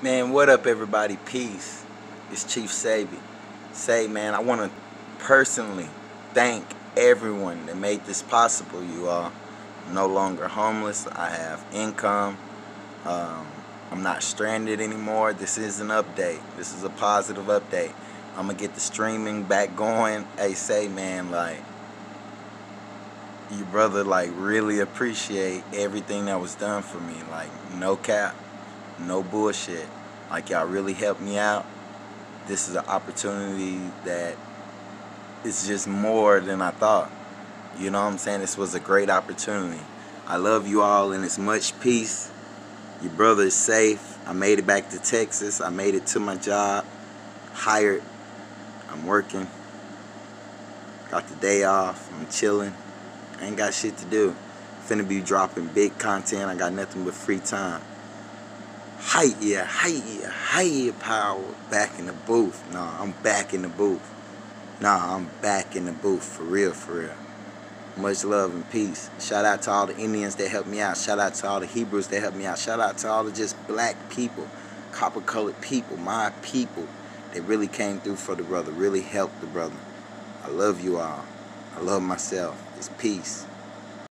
Man, what up, everybody? Peace. It's Chief Sebi. Say, man, I want to personally thank everyone that made this possible. You all, no longer homeless. I have income. Um, I'm not stranded anymore. This is an update. This is a positive update. I'm gonna get the streaming back going. Hey, say, man, like, your brother, like, really appreciate everything that was done for me. Like, no cap no bullshit. Like y'all really helped me out. This is an opportunity that is just more than I thought. You know what I'm saying? This was a great opportunity. I love you all and it's much peace. Your brother is safe. I made it back to Texas. I made it to my job. Hired. I'm working. Got the day off. I'm chilling. I ain't got shit to do. Finna be dropping big content. I got nothing but free time. Height, yeah, height, yeah, height power back in the booth. Nah, I'm back in the booth. Nah, I'm back in the booth for real, for real. Much love and peace. Shout out to all the Indians that helped me out. Shout out to all the Hebrews that helped me out. Shout out to all the just black people, copper colored people, my people that really came through for the brother, really helped the brother. I love you all. I love myself. It's peace.